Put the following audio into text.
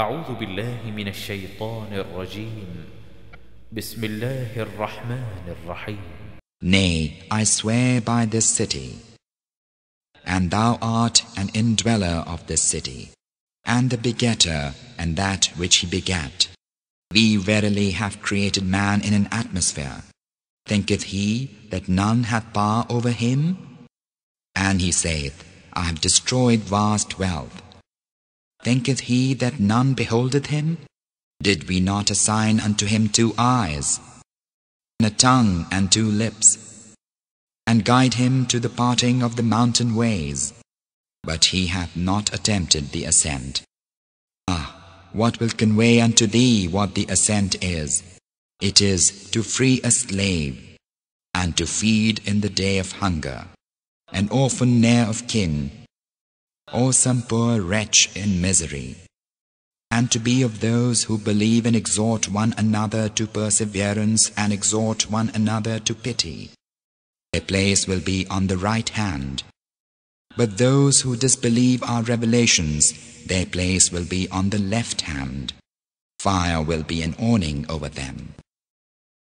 أعوذ بالله من الشيطان الرجيم بسم الله الرحمن الرحيم Nay, I swear by this city, and thou art an indweller of this city, and the begetter and that which he begat. We verily have created man in an atmosphere. Thinketh he that none hath power over him? And he saith, I have destroyed vast wealth. Thinketh he that none beholdeth him? Did we not assign unto him two eyes, and a tongue and two lips, and guide him to the parting of the mountain ways? But he hath not attempted the ascent. Ah, what will convey unto thee what the ascent is? It is to free a slave, and to feed in the day of hunger, an orphan ne'er of kin, or some poor wretch in misery, and to be of those who believe and exhort one another to perseverance and exhort one another to pity. Their place will be on the right hand. But those who disbelieve our revelations, their place will be on the left hand. Fire will be an awning over them.